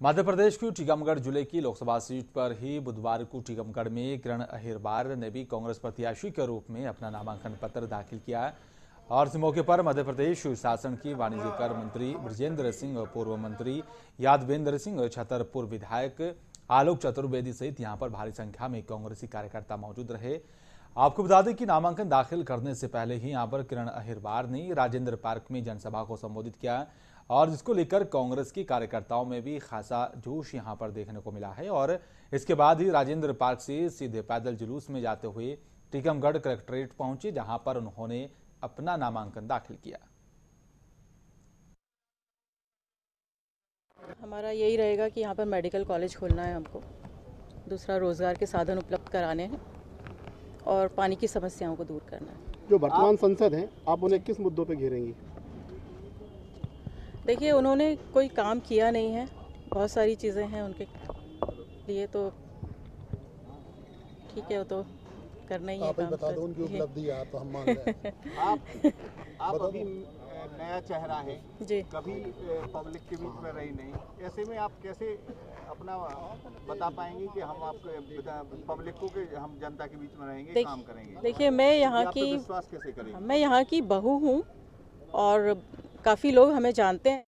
मध्य प्रदेश की टीकमगढ़ ज़िले की लोकसभा सीट पर ही बुधवार को टीकमगढ़ में किरण अहिरबार ने भी कांग्रेस प्रत्याशी के रूप में अपना नामांकन पत्र दाखिल किया और इस मौके पर मध्य प्रदेश शासन की वाणिज्य कर मंत्री ब्रजेंद्र सिंह, पूर्व मंत्री यादवेंद्र सिंह, छतरपुर विधायक आलोक चतुर्वेदी सहित यहाँ पर भारी संख्या में कांग्रेसी कार्यकर्ता मौजूद रहे। आपको बता दें कि नामांकन दाखिल करने से पहले ही यहाँ पर किरण अहिरबार ने राजेंद्र पार्क में जनसभा को संबोधित किया और जिसको लेकर कांग्रेस की कार्यकर्ताओं में भी खासा जोश यहाँ पर देखने को मिला है। और इसके बाद ही राजेंद्र पार्क से सीधे पैदल जुलूस में जाते हुए टीकमगढ़ कलेक्ट्रेट पहुँचे जहाँ पर उन्होंने अपना नामांकन दाखिल किया। हमारा यही रहेगा कि यहाँ पर मेडिकल कॉलेज खोलना है हमको। दूसरा रोज़गार के साधन उपलब्ध कराने हैं और पानी की समस्याओं को दूर करना है। जो वर्तमान संसद हैं आप उन्हें किस मुद्दों पर घेरेंगी? देखिए उन्होंने कोई काम किया नहीं है। बहुत सारी चीज़ें हैं उनके लिए तो ठीक है वो तो करना ही है आप ही काम बता दो तो उनकी ये- उपलब्धि है तो हम मान रहे हैं। आप आप अभी नया चेहरा है। जी। कभी पब्लिक के बीच में रही नहीं। ऐसे में आप कैसे अपना बता पाएँगे कि हम आपको पब्लिक को कि हम जनता के बीच में रहेंगे देख- काम करेंगे? देखिए मैं यहाँ की विश्वास कैसे करेंगे? मैं यहाँ की बहू हूँ और काफ़ी लोग हमें जानते हैं।